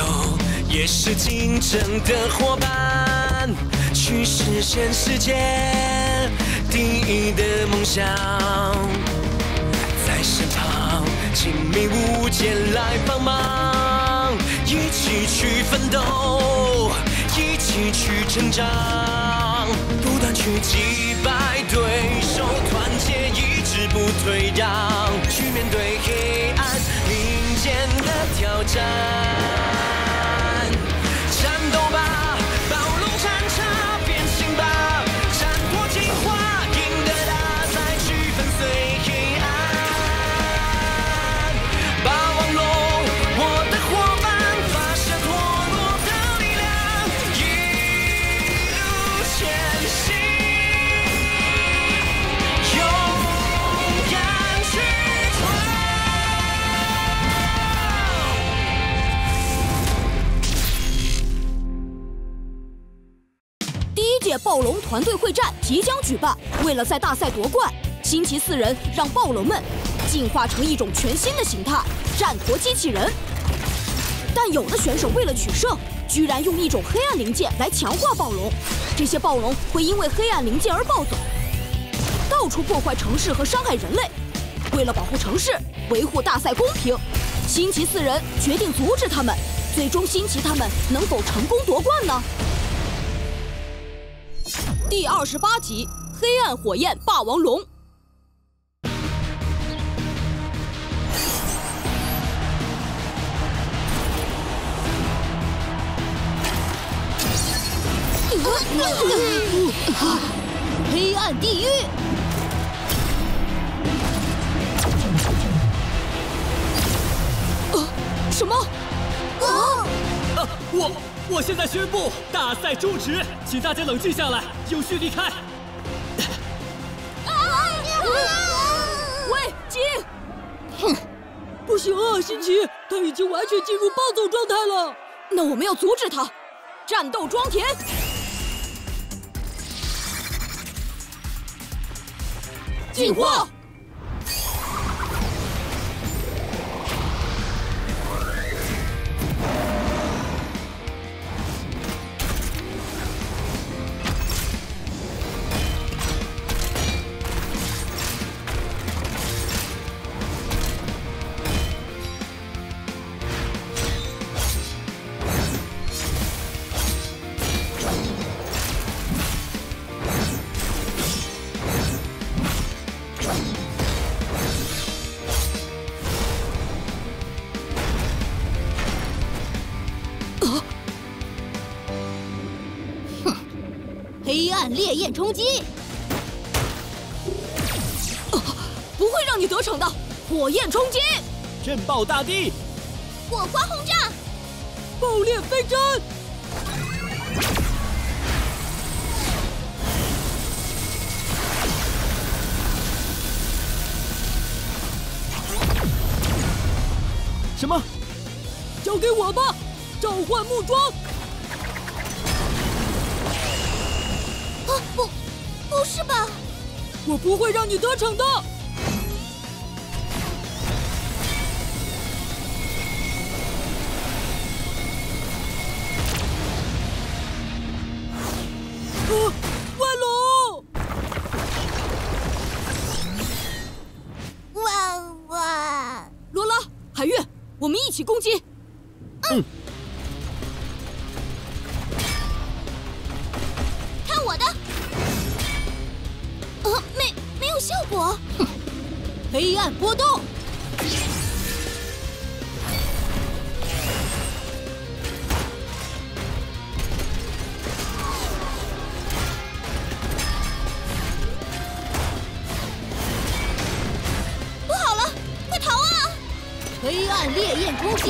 友也是竞争的伙伴，去实现世界第一的梦想。在身旁亲密无间来帮忙，一起去奋斗，一起去成长，不断去击败对手，团结一致不退让，去面对黑暗并肩的挑。战团队会战即将举办，为了在大赛夺冠，星期四人让暴龙们进化成一种全新的形态——战陀机器人。但有的选手为了取胜，居然用一种黑暗零件来强化暴龙，这些暴龙会因为黑暗零件而暴走，到处破坏城市和伤害人类。为了保护城市，维护大赛公平，星期四人决定阻止他们。最终，星奇他们能否成功夺冠呢？第二十八集：黑暗火焰霸王龙。黑暗地狱！现在宣布大赛终止，请大家冷静下来，有序离开。啊啊喂，金！哼，不行啊，新奇，他已经完全进入暴走状态了。那我们要阻止他！战斗装填，进化！烈焰冲击！不会让你得逞的！火焰冲击！震爆大地！火花轰炸！爆裂飞针！什么？交给我吧！召唤木桩！不是吧？我不会让你得逞的！啊，万龙！万万！罗拉、海月，我们一起攻击！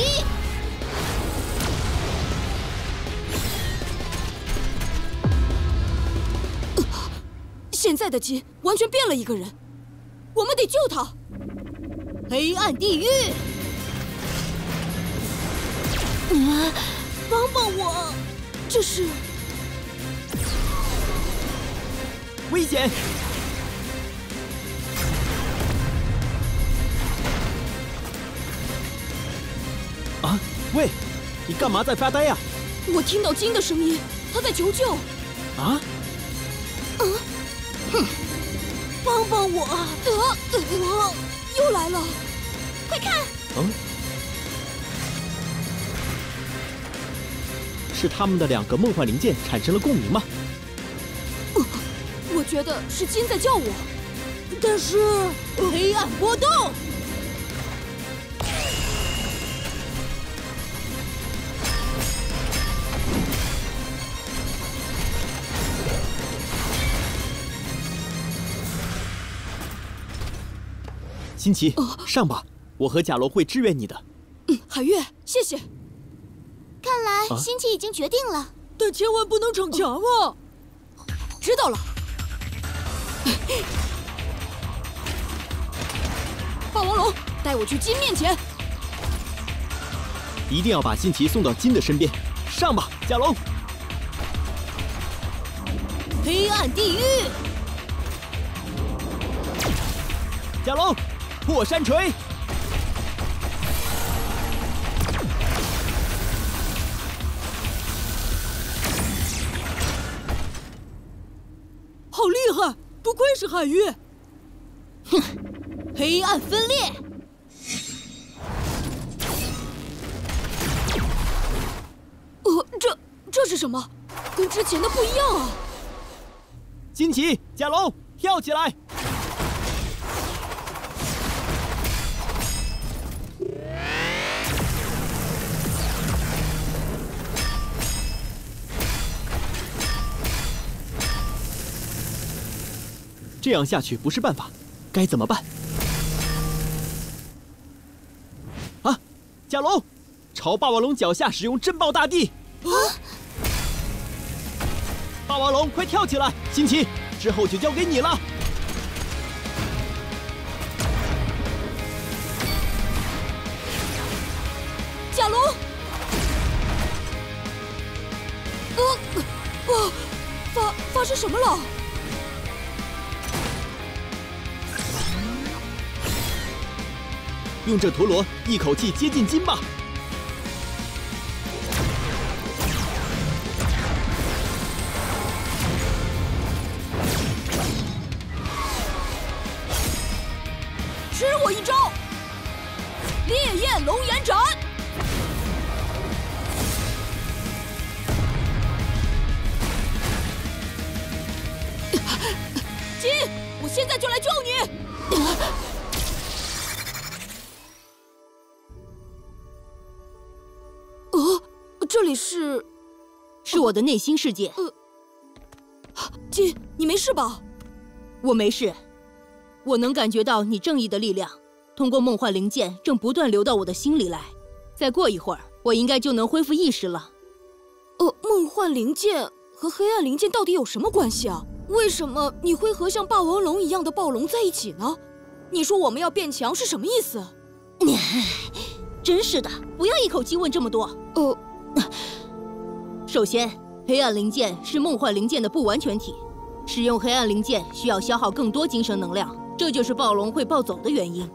击！现在的金完全变了一个人，我们得救他！黑暗地狱！啊，帮帮我！这是危险！啊，喂，你干嘛在发呆呀？我听到金的声音，他在求救。啊？啊，哼，帮帮我啊！得，我又来了，快看！嗯，是他们的两个梦幻零件产生了共鸣吗？我觉得是金在叫我，但是黑暗波动。新奇，上吧，我和贾罗会支援你的。嗯，海月，谢谢。看来新奇已经决定了，但千万不能逞强啊！知道了。霸王龙，带我去金面前。一定要把新奇送到金的身边。上吧，甲龙。黑暗地狱。甲龙。破山锤，好厉害！不愧是海月。哼，黑暗分裂。呃，这这是什么？跟之前的不一样啊！金奇，甲龙，跳起来！这样下去不是办法，该怎么办？啊！甲龙，朝霸王龙脚下使用震爆大地！啊！霸王龙，快跳起来！新奇，之后就交给你了。甲龙！呃，啊！发发生什么了？用这陀螺一口气接近金吧！吃我一招！烈焰龙炎掌！是，是我的内心世界。呃，金，你没事吧？我没事，我能感觉到你正义的力量，通过梦幻灵剑正不断流到我的心里来。再过一会儿，我应该就能恢复意识了。呃，梦幻灵剑和黑暗灵剑到底有什么关系啊？为什么你会和像霸王龙一样的暴龙在一起呢？你说我们要变强是什么意思？你，真是的，不要一口气问这么多。呃。首先，黑暗灵剑是梦幻灵剑的不完全体，使用黑暗灵剑需要消耗更多精神能量，这就是暴龙会暴走的原因。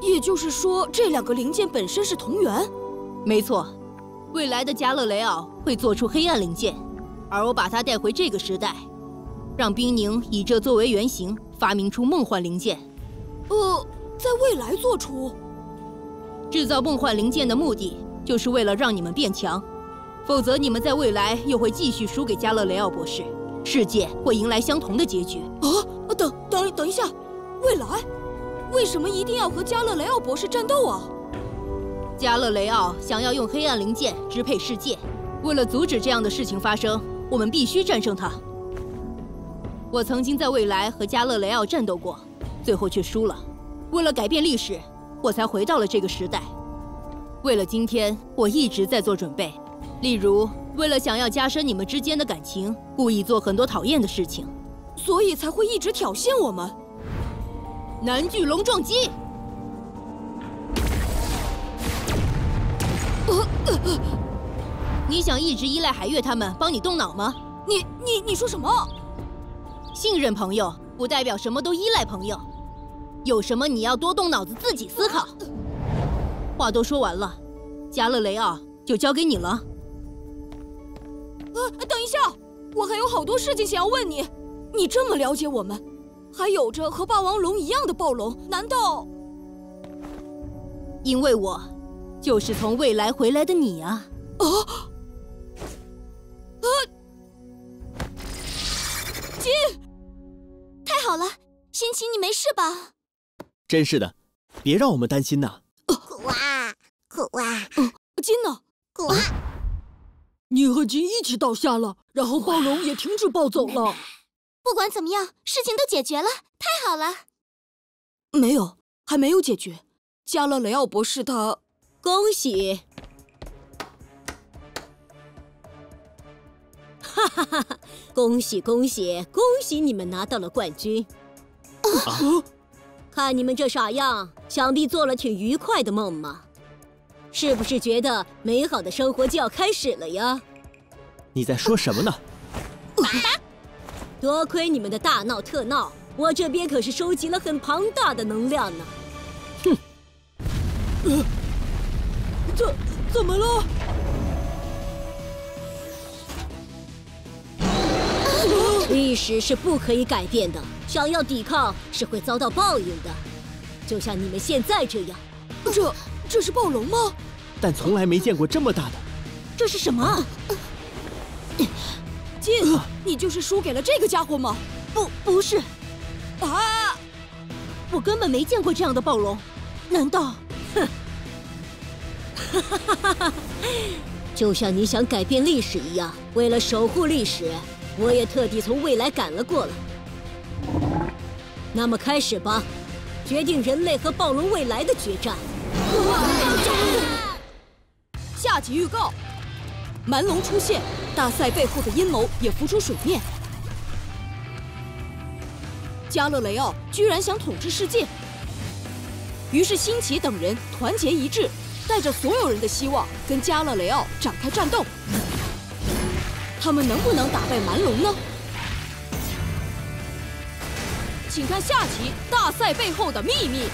也就是说，这两个灵剑本身是同源？没错，未来的加勒雷奥会做出黑暗灵剑，而我把它带回这个时代，让冰宁以这作为原型发明出梦幻灵剑。呃，在未来做出？制造梦幻灵剑的目的，就是为了让你们变强，否则你们在未来又会继续输给加勒雷奥博士，世界会迎来相同的结局。啊！等等等一下，未来，为什么一定要和加勒雷奥博士战斗啊？加勒雷奥想要用黑暗零件支配世界，为了阻止这样的事情发生，我们必须战胜他。我曾经在未来和加勒雷奥战斗过，最后却输了。为了改变历史。我才回到了这个时代。为了今天，我一直在做准备，例如为了想要加深你们之间的感情，故意做很多讨厌的事情，所以才会一直挑衅我们。南巨龙撞击！你想一直依赖海月他们帮你动脑吗？你你你说什么？信任朋友不代表什么都依赖朋友。有什么你要多动脑子自己思考。话都说完了，加勒雷奥就交给你了。啊，等一下，我还有好多事情想要问你。你这么了解我们，还有着和霸王龙一样的暴龙，难道？因为我就是从未来回来的你啊！啊啊！金，太好了，新奇，你没事吧？真是的，别让我们担心呐。啊，苦啊！金呢？苦啊！你和金一起倒下了，然后暴龙也停止暴走了。不管怎么样，事情都解决了，太好了。没有，还没有解决。加勒雷奥博士他，恭喜！哈哈哈哈！恭喜恭喜恭喜你们拿到了冠军！啊！看你们这傻样，想必做了挺愉快的梦嘛？是不是觉得美好的生活就要开始了呀？你在说什么呢？多亏你们的大闹特闹，我这边可是收集了很庞大的能量呢。哼！怎怎么了？历史是不可以改变的，想要抵抗是会遭到报应的，就像你们现在这样。这这是暴龙吗？但从来没见过这么大的。这是什么？金，你就是输给了这个家伙吗？不，不是。啊！我根本没见过这样的暴龙，难道？哼！哈哈哈哈哈！就像你想改变历史一样，为了守护历史，我也特地从未来赶了过来。那么开始吧，决定人类和暴龙未来的决战。下集预告：蛮龙出现，大赛背后的阴谋也浮出水面。加勒雷奥居然想统治世界，于是辛奇等人团结一致，带着所有人的希望跟加勒雷奥展开战斗。他们能不能打败蛮龙呢？请看下集《大赛背后的秘密》。